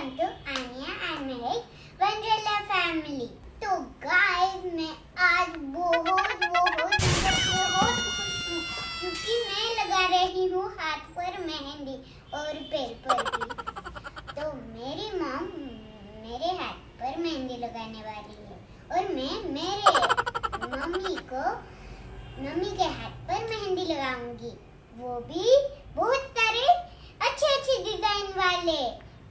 Welcome to Aaniya and Wonderla family तो guys मैं आज बहुत बहुत बहुत क्योंकि मैं लगा रही हूँ हाथ पर मेहंदी और पैर पर भी। तो मेरी मॉम मेरे हाथ पर मेहंदी लगाने वाली है और मैं मेरे मम्मी को, मम्मी के हाथ पर मेहंदी लगाऊँगी। वो भी बहुत सारे अच्छे अच्छे डिज़ाइन वाले।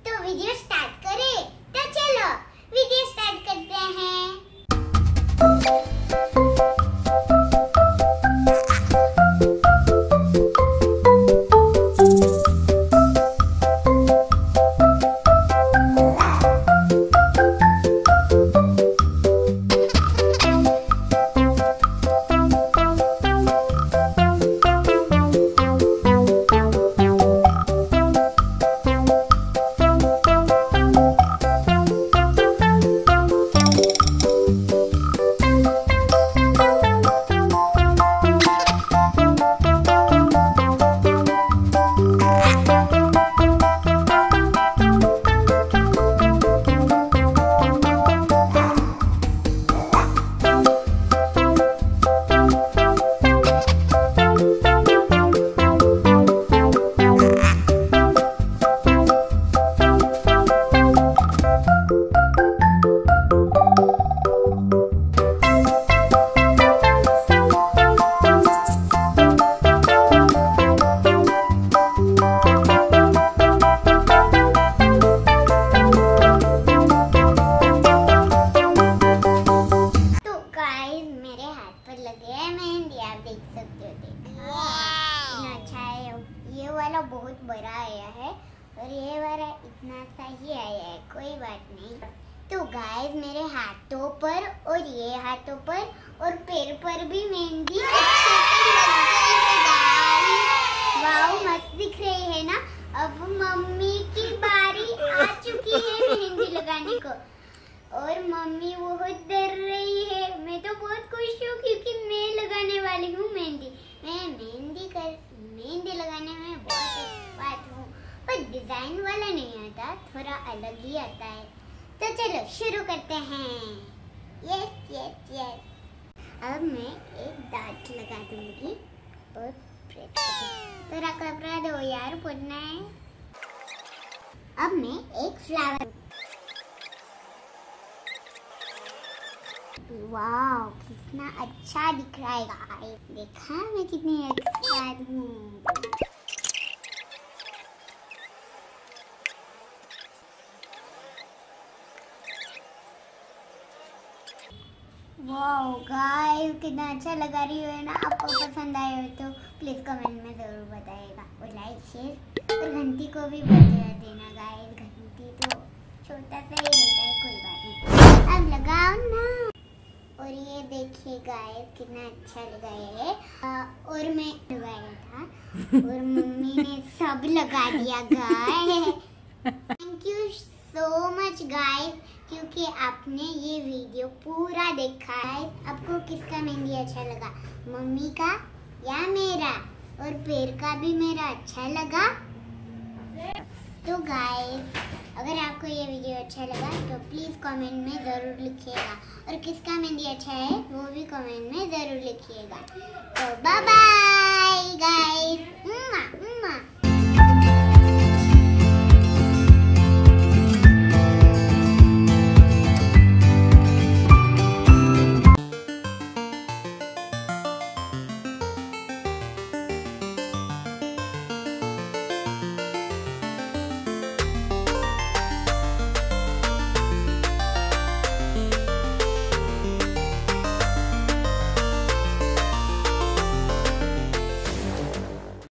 तो वीडियो स्टार्ट करें तो चलो वाला बहुत बड़ा आया है और ये वाला इतना सा ही आया है, कोई बात नहीं। तो गाइस मेरे हाथों पर और ये हाथों पर और पैर पर भी मेहंदी मस्त दिख रही है ना? अब मम्मी की बारी आ चुकी है मेहंदी लगाने को। और मम्मी बहुत रही है मैं तो बहुत खुश हूँ क्योंकि मैं लगाने वाली हूँ मेहंदी मैं मेहंदी कर मेहंदी लगाने में बहुत एक्सपर्ट हूँ पर डिज़ाइन वाला थोड़ा अलग ही आता है। तो चलो शुरू करते हैं। यस यस यस अब मैं एक दांत लगा दूँगी और। थोड़ा कपड़ा दो यार पढ़ना है। अब मैं एक फ्लावर वाह कितना अच्छा दिख रहा है। देखा मैं कितनी एक्साइटेड हूँ वाह गाइस कितना अच्छा लगा रही हो ना? आपको पसंद आए हो तो प्लीज़ कमेंट में ज़रूर बताइएगा। और लाइक शेयर और घंटी को भी बजा देना गाइस घंटी तो छोटा सा ही रहता है कोई बात नहीं। अब लगाओ ना। और ये देखिए गाइस कितना अच्छा लगाया है और मैं लगाया था। और मम्मी ने सब लगा दिया guys thank you so much guys क्योंकि आपने ये वीडियो पूरा देखा है। आपको किसका मेहंदी अच्छा लगा? मम्मी का या मेरा? और पैर का भी मेरा अच्छा लगा? तो गाइस अगर आपको ये वीडियो अच्छा लगा तो प्लीज़ कमेंट में ज़रूर लिखिएगा। और किसका मेहंदी अच्छा है, वो भी कमेंट में ज़रूर लिखिएगा। तो बाय